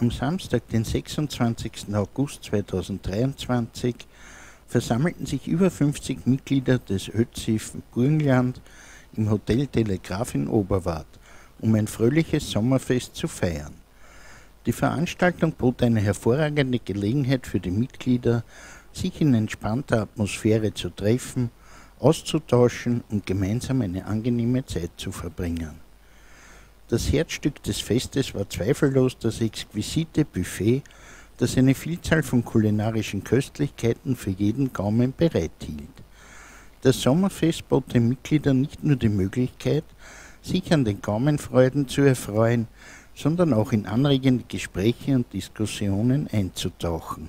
Am Samstag, den 26. August 2023, versammelten sich über 50 Mitglieder des ÖZIF Burgenland im Hotel Telegraph in Oberwart, um ein fröhliches Sommerfest zu feiern. Die Veranstaltung bot eine hervorragende Gelegenheit für die Mitglieder, sich in entspannter Atmosphäre zu treffen, auszutauschen und gemeinsam eine angenehme Zeit zu verbringen. Das Herzstück des Festes war zweifellos das exquisite Buffet, das eine Vielzahl von kulinarischen Köstlichkeiten für jeden Gaumen bereithielt. Das Sommerfest bot den Mitgliedern nicht nur die Möglichkeit, sich an den Gaumenfreuden zu erfreuen, sondern auch in anregende Gespräche und Diskussionen einzutauchen.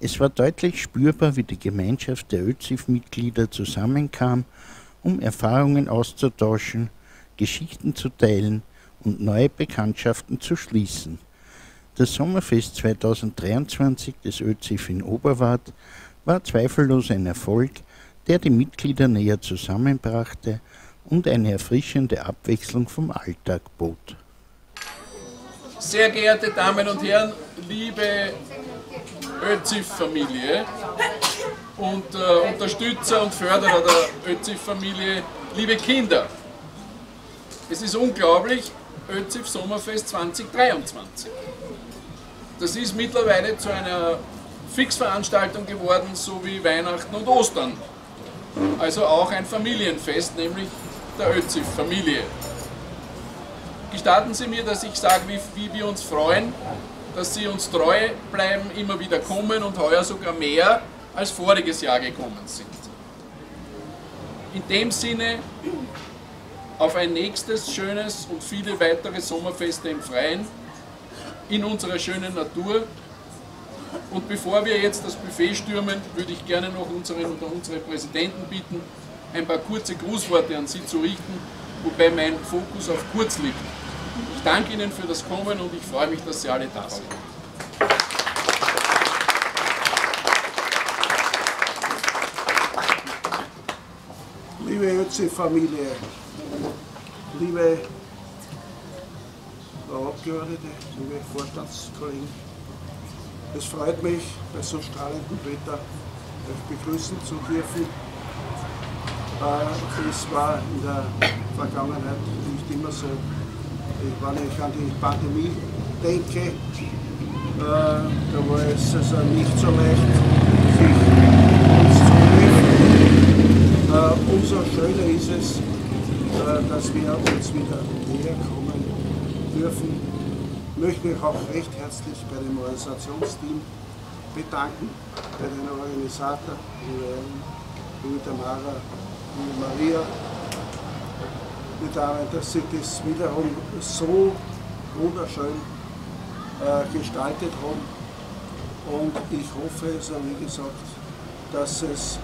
Es war deutlich spürbar, wie die Gemeinschaft der ÖZIF-Mitglieder zusammenkam, um Erfahrungen auszutauschen, Geschichten zu teilen und neue Bekanntschaften zu schließen. Das Sommerfest 2023 des ÖZIF in Oberwart war zweifellos ein Erfolg, der die Mitglieder näher zusammenbrachte und eine erfrischende Abwechslung vom Alltag bot. Sehr geehrte Damen und Herren, liebe ÖZIF-Familie und äh, Unterstützer und Förderer der ÖZIF-Familie, liebe Kinder, es ist unglaublich, ÖZIF Sommerfest 2023. Das ist mittlerweile zu einer Fixveranstaltung geworden, so wie Weihnachten und Ostern. Also auch ein Familienfest, nämlich der ÖZIF-Familie. Gestatten Sie mir, dass ich sage, wie, wie wir uns freuen, dass Sie uns treu bleiben, immer wieder kommen und heuer sogar mehr als voriges Jahr gekommen sind. In dem Sinne auf ein nächstes schönes und viele weitere Sommerfeste im Freien in unserer schönen Natur. Und bevor wir jetzt das Buffet stürmen, würde ich gerne noch unseren oder unsere Präsidenten bitten, ein paar kurze Grußworte an Sie zu richten, wobei mein Fokus auf kurz liegt. Ich danke Ihnen für das Kommen und ich freue mich, dass Sie alle da sind. Liebe Ötzi-Familie, liebe Frau Abgeordnete, liebe Vorstandskollegen, es freut mich, bei so strahlendem Wetter euch begrüßen zu dürfen. Äh, es war in der Vergangenheit nicht immer so wenn ich an die Pandemie denke, äh, da war es also nicht so leicht, sich. Äh, umso schöner ist es, äh, dass wir uns wieder näher kommen dürfen. Ich möchte mich auch recht herzlich bei dem Organisationsteam bedanken, bei den Organisatoren, liebe Tamara, liebe Maria, Damen, dass sie das wiederum so wunderschön äh, gestaltet haben. Und ich hoffe, also wie gesagt, dass es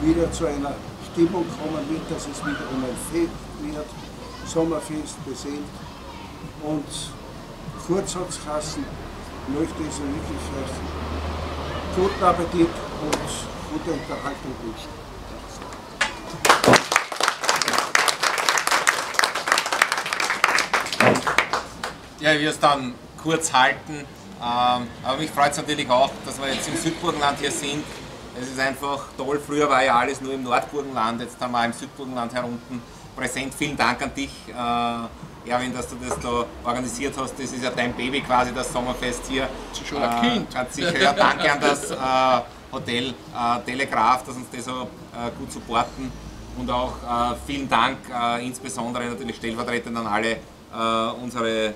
wieder zu einer Stimmung kommen wird, dass es wiederum ein Fest wird, Sommerfest beseelt. Und Kurzhatzkassen möchte ich so wirklich euch guten Appetit und gute Unterhaltung wünschen. ja, wir es dann kurz halten. Ähm, aber mich freut es natürlich auch, dass wir jetzt im Südburgenland hier sind. Es ist einfach toll. Früher war ja alles nur im Nordburgenland, jetzt haben wir im Südburgenland herunten präsent. Vielen Dank an dich, äh, Erwin, dass du das da organisiert hast. Das ist ja dein Baby quasi, das Sommerfest hier. Das ist schon ein äh, Kind. Ganz sicher. Ja, danke an das äh, Hotel äh, Telegraph, dass uns das so äh, gut supporten. Und auch äh, vielen Dank, insbesondere natürlich stellvertretend an alle äh, unsere äh,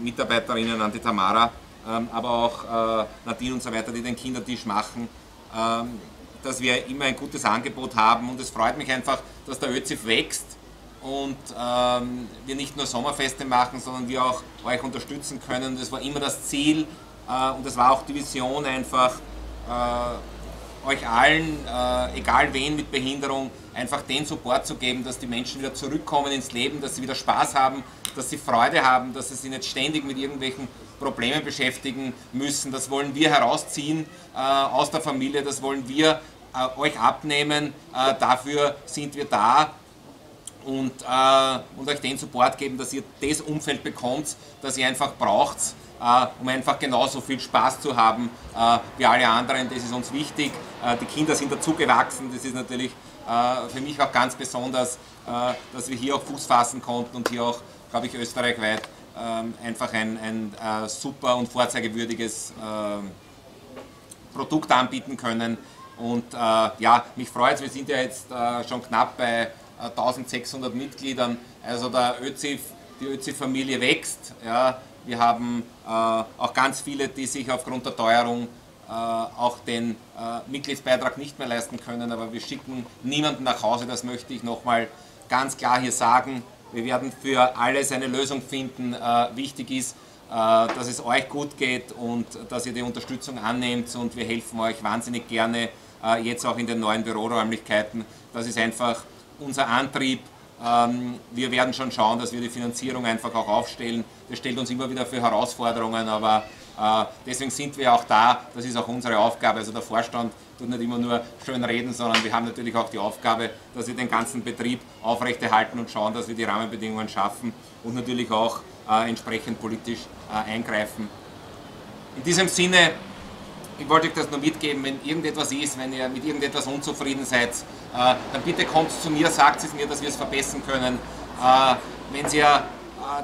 Mitarbeiterinnen, an die Tamara, ähm, aber auch äh, Nadine und so weiter, die den Kindertisch machen, dass wir immer ein gutes Angebot haben und es freut mich einfach, dass der ÖZIF wächst und ähm, wir nicht nur Sommerfeste machen, sondern wir auch euch unterstützen können. Das war immer das Ziel äh, und das war auch die Vision einfach, äh, euch allen, äh, egal wen mit Behinderung, einfach den Support zu geben, dass die Menschen wieder zurückkommen ins Leben, dass sie wieder Spaß haben, dass sie Freude haben, dass sie sich nicht ständig mit irgendwelchen Problemen beschäftigen müssen. Das wollen wir herausziehen äh, aus der Familie, das wollen wir äh, euch abnehmen. Äh, dafür sind wir da und, äh, und euch den Support geben, dass ihr das Umfeld bekommt, das ihr einfach braucht. äh, um einfach genauso viel Spaß zu haben äh, wie alle anderen. Das ist uns wichtig. Die Kinder sind dazugewachsen. Das ist natürlich für mich auch ganz besonders, dass wir hier auch Fuß fassen konnten und hier auch, glaube ich, österreichweit einfach ein, ein äh, super und vorzeigewürdiges ähm, Produkt anbieten können. Und äh, ja, mich freut es, wir sind ja jetzt äh, schon knapp bei 1600 Mitgliedern. Also der ÖZIF, die ÖZIF-Familie wächst. Ja. Wir haben äh, auch ganz viele, die sich aufgrund der Teuerung äh, auch den äh, Mitgliedsbeitrag nicht mehr leisten können, aber wir schicken niemanden nach Hause, das möchte ich nochmal ganz klar hier sagen. Wir werden für alles eine Lösung finden. Äh, wichtig ist, äh, dass es euch gut geht und dass ihr die Unterstützung annehmt und wir helfen euch wahnsinnig gerne, äh, jetzt auch in den neuen Büroräumlichkeiten. Das ist einfach unser Antrieb, ähm, wir werden schon schauen, dass wir die Finanzierung einfach auch aufstellen. Das stellt uns immer wieder für Herausforderungen, aber äh, deswegen sind wir auch da. Das ist auch unsere Aufgabe. Also der Vorstand tut nicht immer nur schön reden, sondern wir haben natürlich auch die Aufgabe, dass wir den ganzen Betrieb aufrechterhalten und schauen, dass wir die Rahmenbedingungen schaffen und natürlich auch äh, entsprechend politisch äh, eingreifen. In diesem Sinne ich wollte euch das nur mitgeben, wenn irgendetwas ist, wenn ihr mit irgendetwas unzufrieden seid, äh, dann bitte kommt zu mir, sagt es mir, dass wir es verbessern können. Äh, wenn ihr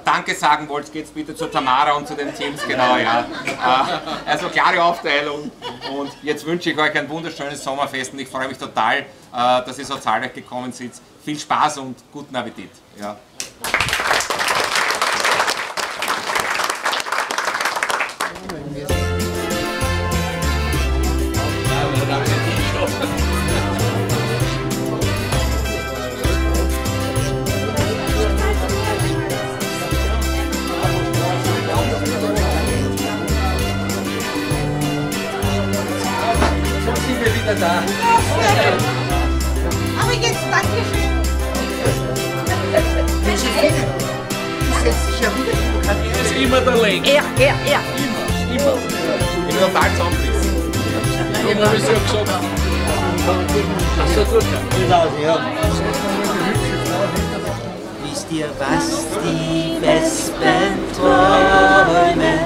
Danke sagen wollt, geht bitte zu Tamara und zu den Teams, genau, ja. Äh, also klare Aufteilung und jetzt wünsche ich euch ein wunderschönes Sommerfest und ich freue mich total, äh, dass ihr so zahlreich gekommen seid. Viel Spaß und guten Appetit. Ja. Immer der Lenk. Er, er, er. Immer, immer. Ich bin total zusammengerissen. Ich habe es ja gesagt. so gut. Genau, ja. Wisst ihr, was die Wespen träumen,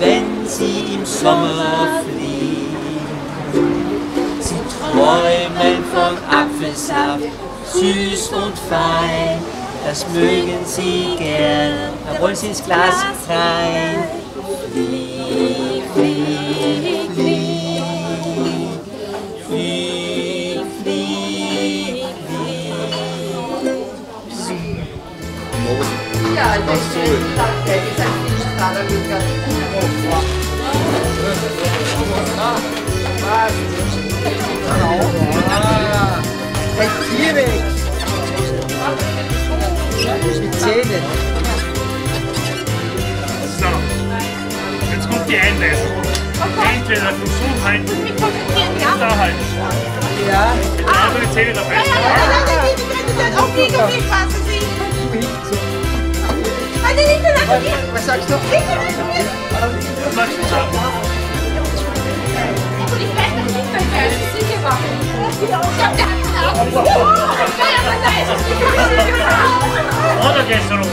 wenn sie im Sommer fliegen? Sie träumen von Apfelsaft, süß und fein, das mögen sie gern, wollen sie ins Glas rein. Flieg, flieg, flieg, flieg, flieg, Ja, das ist der ist ein Fischstrahler Lukas. Von so halten oder halten. Ja, Also die Zähne dabei. Ja, ja, ja, ja, ja, die können dann auch fliegen und viel Spaß sehen. Nein, nein, nein, nein, nein. was sagst du? Was magst du ich weiß noch nicht, weil wir alles sicher machen. Ich der hat es auch. Ja, aber ich kann es nicht Oder geht's rum?